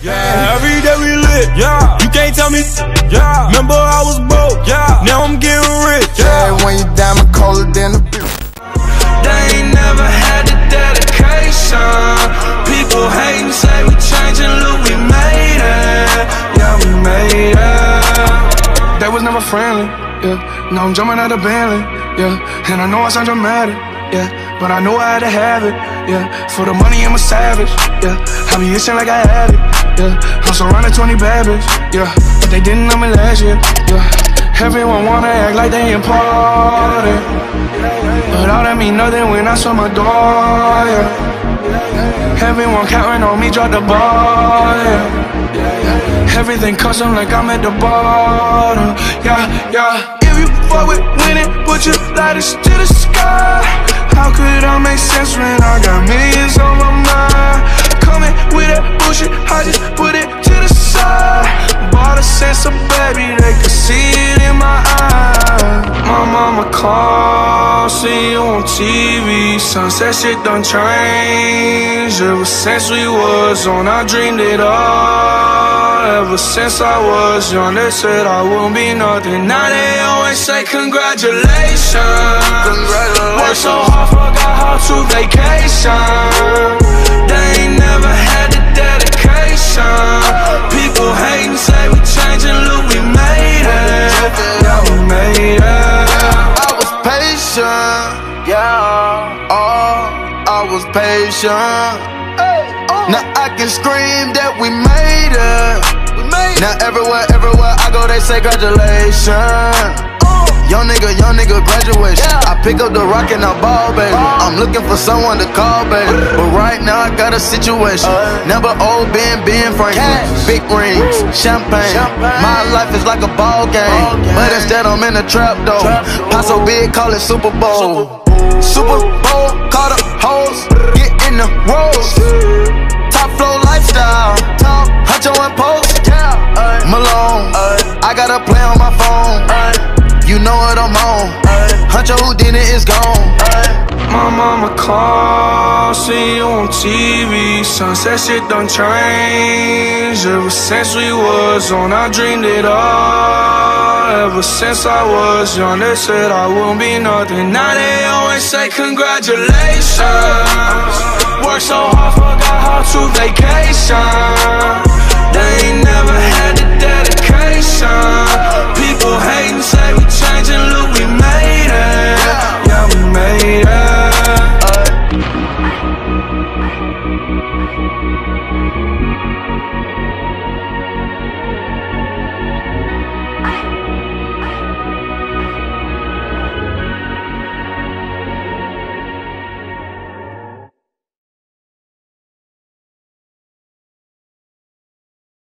Yeah, every day we lit. Yeah, you can't tell me. Yeah, remember I was broke. Yeah, now I'm getting rich. Yeah, when you diamond colder than a They ain't never had the dedication. People hate hating, say we changing, look, we made it. Yeah, we made it. They was never friendly. Yeah, now I'm jumping out of Bentley. Yeah, and I know I sound dramatic. Yeah, but I know I had to have it. Yeah, for the money I'm a savage. Yeah, I be itching like I had it. Yeah, I'm surrounded 20 bad bitch. Yeah, but they didn't know me last year. Yeah, everyone wanna act like they important. But all that mean nothing when I saw my door. Yeah, everyone counting on me, drop the ball. Yeah, everything custom like I'm at the bottom. Yeah, yeah. If you fuck with winning, put your lighters to the sky. How could I make sense when I got millions on my? Coming with that bullshit, I just put it to the side. Bought a sense of baby, they could see it in my eyes. My mama called, see you on TV. Sunset shit done changed. Ever since we was on, I dreamed it all. Ever since I was young, they said I wouldn't be nothing. Now they always say congratulations. Worked so hard, forgot how to vacation. Yeah. Oh, I was patient. Oh. Now I can scream that we made it. Now everywhere, everywhere I go, they say congratulations. Uh. Young nigga, young nigga, graduation. I pick up the rock and I ball, baby. Uh. I'm looking for someone to call, baby. Got a situation. Never old Ben, Ben Franklin. Big rings, champagne. My life is like a ball game. But instead I'm in a trap though. Pop so big, call it Super Bowl. Super Bowl, call the hoes, get in the rolls. Top flow lifestyle, top huncho and post. Malone, I got a play on my phone. You know what I'm on. Huncho Houdini is gone. My mama called, see you on TV. Sunset shit done changed. Ever since we was on, I dreamed it all. Ever since I was young, they said I wouldn't be nothing. Now they always say congratulations. Worked so hard, forgot how to vacation. あ